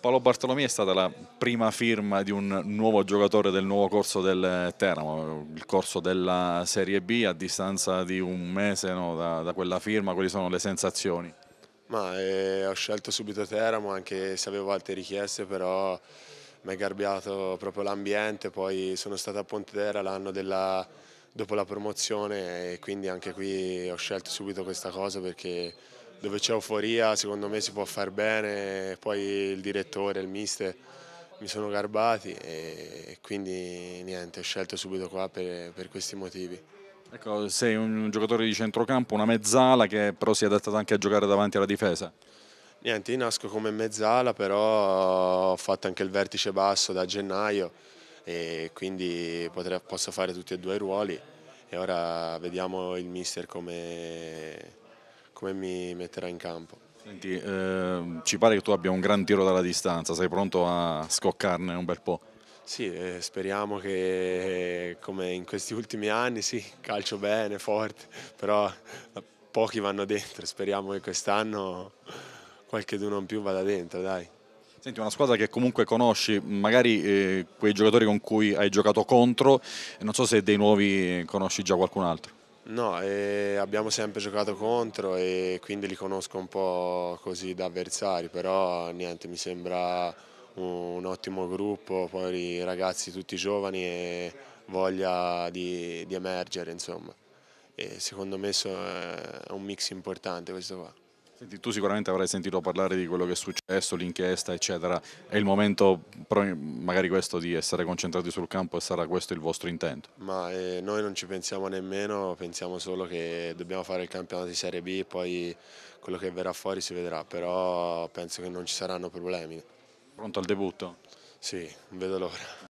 Paolo Bartolomei è stata la prima firma di un nuovo giocatore del nuovo corso del Teramo, il corso della Serie B a distanza di un mese no, da, da, quella firma, quali sono le sensazioni? Ma, eh, ho scelto subito Teramo anche se avevo altre richieste però mi è garbiato proprio l'ambiente, poi sono stato a Pontedera l'anno dopo la promozione e quindi anche qui ho scelto subito questa cosa perché dove c'è euforia secondo me si può far bene, poi il direttore, il mister mi sono garbati e quindi niente, ho scelto subito qua per, per questi motivi. Ecco, sei un giocatore di centrocampo, una mezzala che però si è adattata anche a giocare davanti alla difesa? Niente, io nasco come mezzala, però ho fatto anche il vertice basso da gennaio e quindi potrei, posso fare tutti e due i ruoli e ora vediamo il mister come, come mi metterà in campo. Senti, eh, ci pare che tu abbia un gran tiro dalla distanza, sei pronto a scoccarne un bel po'? Sì, eh, speriamo che come in questi ultimi anni, sì, calcio bene, forte, però pochi vanno dentro, speriamo che quest'anno qualche d'uno in più vada dentro, dai. Senti, una squadra che comunque conosci, magari eh, quei giocatori con cui hai giocato contro, non so se dei nuovi conosci già qualcun altro. No, eh, abbiamo sempre giocato contro e quindi li conosco un po' così da avversari, però niente, mi sembra un, un ottimo gruppo, poi ragazzi tutti giovani e voglia di, di emergere, insomma. E secondo me so, è un mix importante questo qua. Senti, tu sicuramente avrai sentito parlare di quello che è successo, l'inchiesta eccetera, è il momento magari questo di essere concentrati sul campo e sarà questo il vostro intento? Ma eh, noi non ci pensiamo nemmeno, pensiamo solo che dobbiamo fare il campionato di Serie B, poi quello che verrà fuori si vedrà, però penso che non ci saranno problemi. Pronto al debutto? Sì, vedo l'ora.